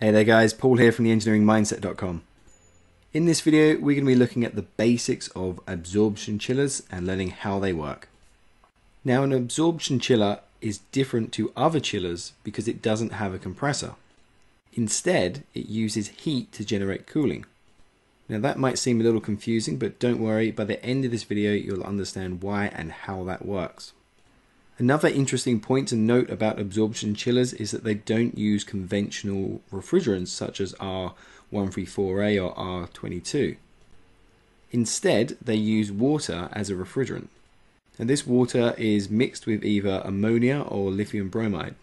Hey there guys, Paul here from theengineeringmindset.com. In this video, we're going to be looking at the basics of absorption chillers and learning how they work. Now an absorption chiller is different to other chillers because it doesn't have a compressor. Instead, it uses heat to generate cooling. Now that might seem a little confusing, but don't worry, by the end of this video you'll understand why and how that works. Another interesting point to note about absorption chillers is that they don't use conventional refrigerants such as R134A or R22. Instead, they use water as a refrigerant. And this water is mixed with either ammonia or lithium bromide.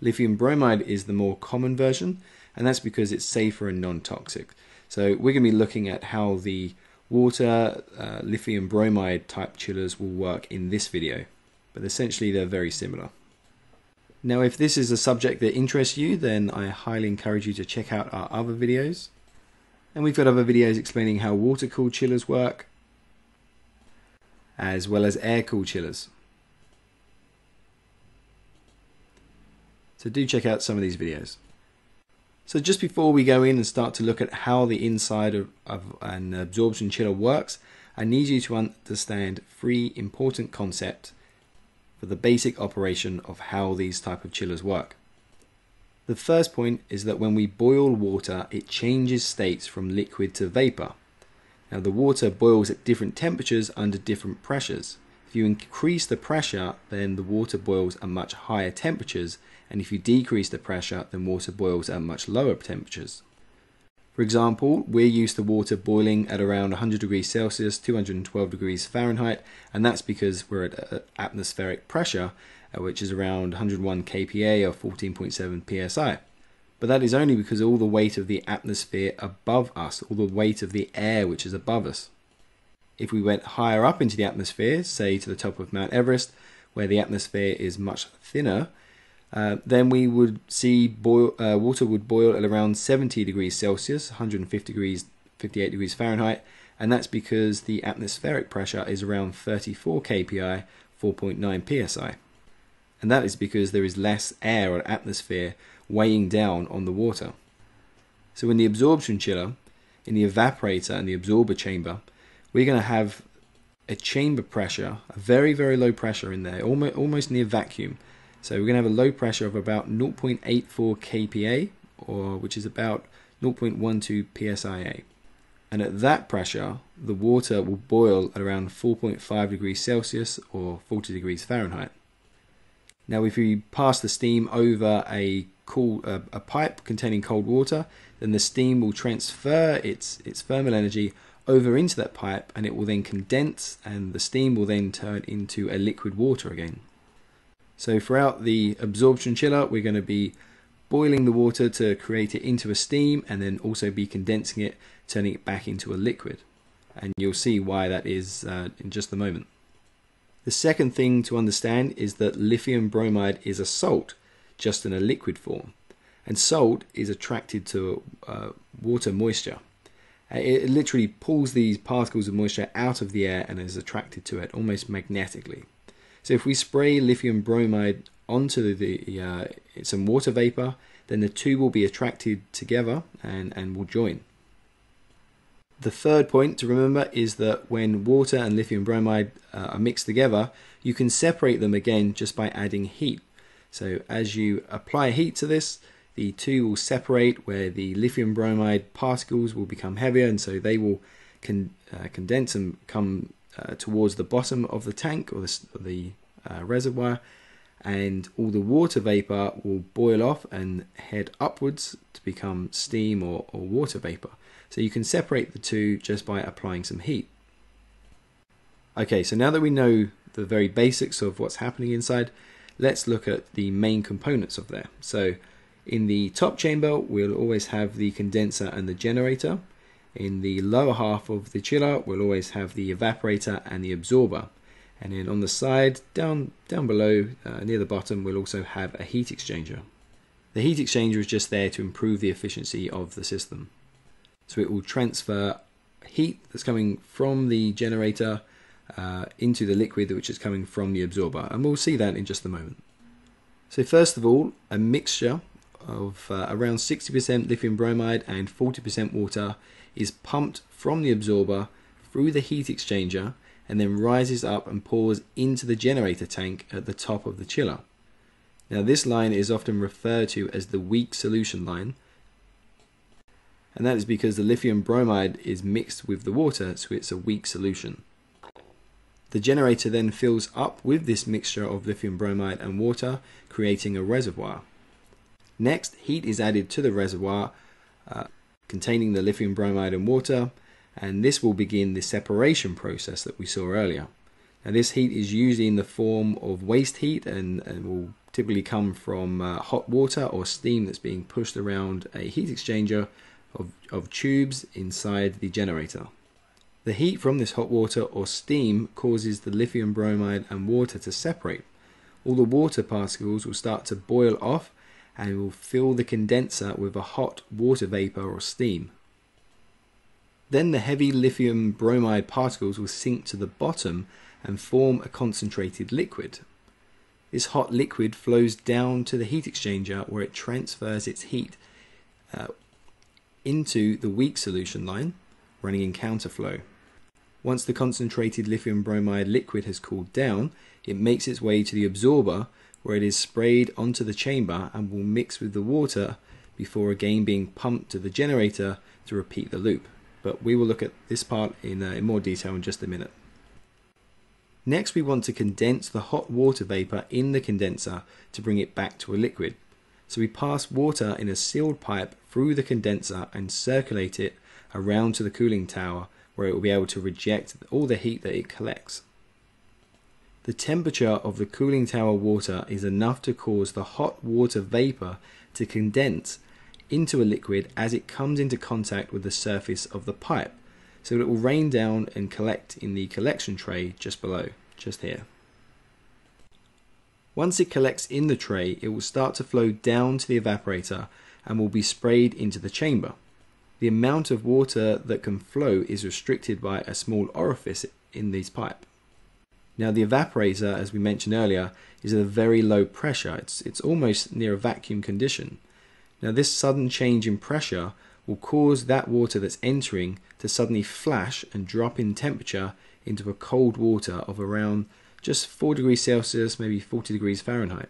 Lithium bromide is the more common version, and that's because it's safer and non-toxic. So we're going to be looking at how the water uh, lithium bromide type chillers will work in this video but essentially they're very similar. Now if this is a subject that interests you then I highly encourage you to check out our other videos and we've got other videos explaining how water cooled chillers work as well as air cooled chillers. So do check out some of these videos. So just before we go in and start to look at how the inside of, of an absorption chiller works, I need you to understand three important concepts for the basic operation of how these type of chillers work. The first point is that when we boil water, it changes states from liquid to vapor. Now the water boils at different temperatures under different pressures. If you increase the pressure, then the water boils at much higher temperatures, and if you decrease the pressure, then water boils at much lower temperatures. For example, we're used to water boiling at around 100 degrees Celsius, 212 degrees Fahrenheit, and that's because we're at atmospheric pressure, uh, which is around 101 kPa or 14.7 psi. But that is only because all the weight of the atmosphere above us, all the weight of the air which is above us. If we went higher up into the atmosphere, say to the top of Mount Everest, where the atmosphere is much thinner, uh, then we would see boil, uh, water would boil at around 70 degrees Celsius, 150 degrees, 58 degrees Fahrenheit, and that's because the atmospheric pressure is around 34 kPa, 4.9 psi. And that is because there is less air or atmosphere weighing down on the water. So in the absorption chiller, in the evaporator and the absorber chamber, we're going to have a chamber pressure, a very, very low pressure in there, almost, almost near vacuum, so we're going to have a low pressure of about 0.84 kPa, or which is about 0.12 psia. And at that pressure, the water will boil at around 4.5 degrees Celsius or 40 degrees Fahrenheit. Now, if we pass the steam over a cool uh, a pipe containing cold water, then the steam will transfer its its thermal energy over into that pipe, and it will then condense, and the steam will then turn into a liquid water again. So throughout the absorption chiller, we're going to be boiling the water to create it into a steam and then also be condensing it, turning it back into a liquid. And you'll see why that is uh, in just a moment. The second thing to understand is that lithium bromide is a salt, just in a liquid form. And salt is attracted to uh, water moisture. Uh, it literally pulls these particles of moisture out of the air and is attracted to it almost magnetically. So if we spray lithium bromide onto the uh, some water vapor, then the two will be attracted together and, and will join. The third point to remember is that when water and lithium bromide uh, are mixed together, you can separate them again just by adding heat. So as you apply heat to this, the two will separate where the lithium bromide particles will become heavier and so they will con uh, condense and come uh, towards the bottom of the tank or the, the uh, reservoir and all the water vapor will boil off and head upwards to become steam or, or water vapor. So you can separate the two just by applying some heat. Okay, so now that we know the very basics of what's happening inside, let's look at the main components of there. So in the top chamber, we'll always have the condenser and the generator. In the lower half of the chiller, we'll always have the evaporator and the absorber. And then on the side, down, down below, uh, near the bottom, we'll also have a heat exchanger. The heat exchanger is just there to improve the efficiency of the system. So it will transfer heat that's coming from the generator uh, into the liquid which is coming from the absorber. And we'll see that in just a moment. So first of all, a mixture of uh, around 60% lithium bromide and 40% water is pumped from the absorber through the heat exchanger and then rises up and pours into the generator tank at the top of the chiller. Now this line is often referred to as the weak solution line and that is because the lithium bromide is mixed with the water so it's a weak solution. The generator then fills up with this mixture of lithium bromide and water creating a reservoir. Next heat is added to the reservoir uh, containing the lithium bromide and water and this will begin the separation process that we saw earlier. Now this heat is usually in the form of waste heat and, and will typically come from uh, hot water or steam that's being pushed around a heat exchanger of, of tubes inside the generator. The heat from this hot water or steam causes the lithium bromide and water to separate. All the water particles will start to boil off and will fill the condenser with a hot water vapor or steam. Then the heavy lithium bromide particles will sink to the bottom and form a concentrated liquid. This hot liquid flows down to the heat exchanger where it transfers its heat uh, into the weak solution line running in counterflow. Once the concentrated lithium bromide liquid has cooled down, it makes its way to the absorber where it is sprayed onto the chamber and will mix with the water before again being pumped to the generator to repeat the loop. But we will look at this part in, uh, in more detail in just a minute. Next we want to condense the hot water vapor in the condenser to bring it back to a liquid. So we pass water in a sealed pipe through the condenser and circulate it around to the cooling tower where it will be able to reject all the heat that it collects. The temperature of the cooling tower water is enough to cause the hot water vapor to condense into a liquid as it comes into contact with the surface of the pipe. So it will rain down and collect in the collection tray just below, just here. Once it collects in the tray, it will start to flow down to the evaporator and will be sprayed into the chamber. The amount of water that can flow is restricted by a small orifice in this pipe. Now the evaporator, as we mentioned earlier, is at a very low pressure. It's, it's almost near a vacuum condition. Now this sudden change in pressure will cause that water that's entering to suddenly flash and drop in temperature into a cold water of around just 4 degrees Celsius, maybe 40 degrees Fahrenheit.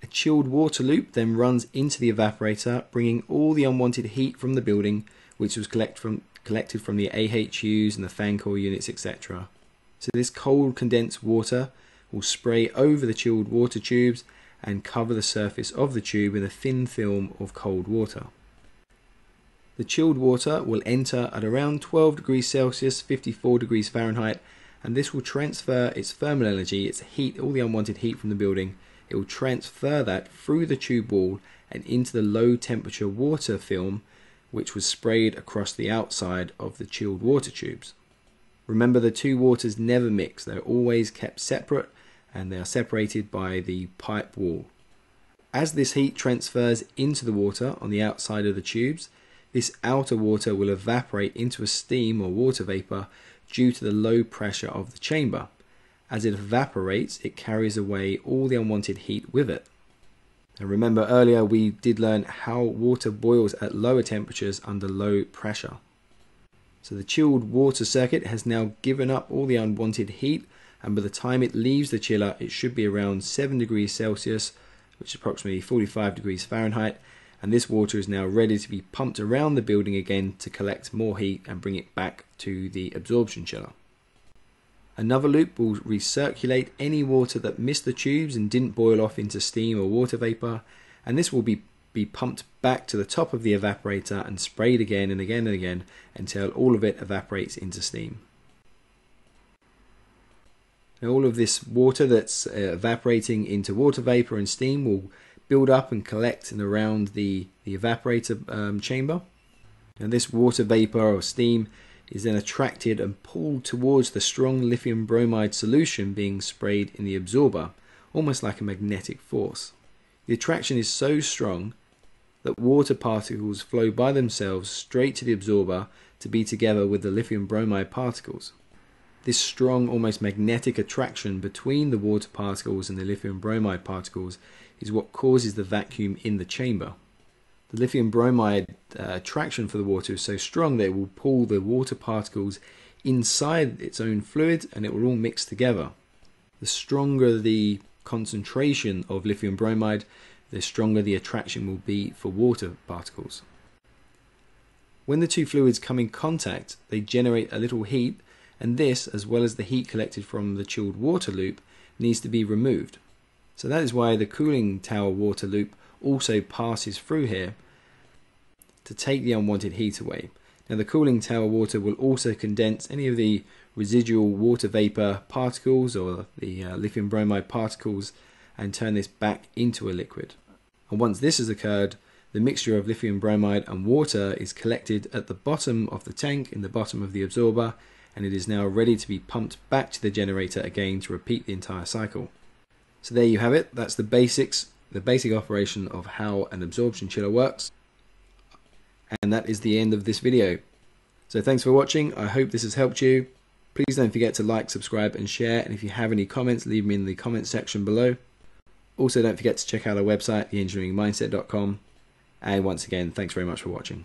A chilled water loop then runs into the evaporator, bringing all the unwanted heat from the building, which was collect from, collected from the AHUs and the fan coil units, etc. So this cold condensed water will spray over the chilled water tubes and cover the surface of the tube with a thin film of cold water. The chilled water will enter at around 12 degrees Celsius, 54 degrees Fahrenheit, and this will transfer its thermal energy, its heat, all the unwanted heat from the building, it will transfer that through the tube wall and into the low temperature water film which was sprayed across the outside of the chilled water tubes. Remember the two waters never mix, they're always kept separate and they are separated by the pipe wall. As this heat transfers into the water on the outside of the tubes, this outer water will evaporate into a steam or water vapor due to the low pressure of the chamber. As it evaporates, it carries away all the unwanted heat with it. And remember earlier we did learn how water boils at lower temperatures under low pressure. So the chilled water circuit has now given up all the unwanted heat and by the time it leaves the chiller it should be around 7 degrees Celsius which is approximately 45 degrees Fahrenheit and this water is now ready to be pumped around the building again to collect more heat and bring it back to the absorption chiller. Another loop will recirculate any water that missed the tubes and didn't boil off into steam or water vapor and this will be, be pumped back to the top of the evaporator and sprayed again and again and again until all of it evaporates into steam. Now all of this water that's uh, evaporating into water vapor and steam will build up and collect and around the, the evaporator um, chamber. And this water vapor or steam is then attracted and pulled towards the strong lithium bromide solution being sprayed in the absorber, almost like a magnetic force. The attraction is so strong that water particles flow by themselves straight to the absorber to be together with the lithium bromide particles. This strong, almost magnetic attraction between the water particles and the lithium bromide particles is what causes the vacuum in the chamber. The lithium bromide uh, attraction for the water is so strong that it will pull the water particles inside its own fluid and it will all mix together. The stronger the concentration of lithium bromide, the stronger the attraction will be for water particles. When the two fluids come in contact, they generate a little heat, and this, as well as the heat collected from the chilled water loop, needs to be removed. So that is why the cooling tower water loop also passes through here to take the unwanted heat away. Now the cooling tower water will also condense any of the residual water vapor particles or the uh, lithium bromide particles and turn this back into a liquid. And once this has occurred, the mixture of lithium bromide and water is collected at the bottom of the tank in the bottom of the absorber and it is now ready to be pumped back to the generator again to repeat the entire cycle. So there you have it, that's the basics, the basic operation of how an absorption chiller works. And that is the end of this video. So thanks for watching, I hope this has helped you. Please don't forget to like, subscribe and share and if you have any comments leave them in the comment section below. Also don't forget to check out our website theengineeringmindset.com and once again thanks very much for watching.